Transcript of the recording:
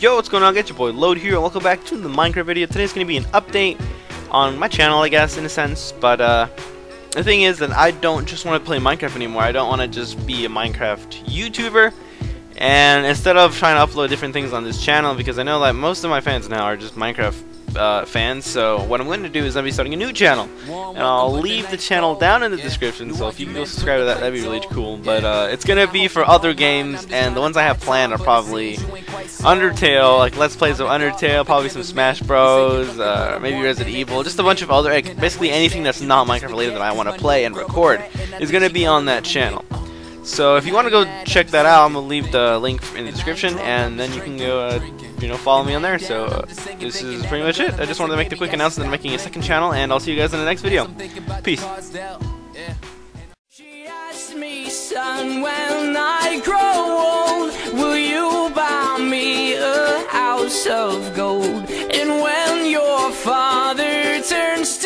Yo, what's going on? Get your boy Lode here, and welcome back to the Minecraft video. Today's going to be an update on my channel, I guess, in a sense. But uh, the thing is that I don't just want to play Minecraft anymore. I don't want to just be a Minecraft YouTuber. And instead of trying to upload different things on this channel, because I know that most of my fans now are just Minecraft uh, fans, so what I'm going to do is to be starting a new channel. And I'll leave the channel down in the description, so if you can go subscribe to that, that'd be really cool. But uh, it's going to be for other games, and the ones I have planned are probably Undertale, like Let's Plays of Undertale, probably some Smash Bros, uh, maybe Resident Evil, just a bunch of other, like, basically anything that's not Minecraft related that I want to play and record is going to be on that channel. So if you want to go check that out, I'm gonna leave the link in the description, and then you can go, uh, you know, follow me on there. So uh, this is pretty much it. I just wanted to make the quick announcement that I'm making a second channel, and I'll see you guys in the next video. Peace. house of gold. And when your father turns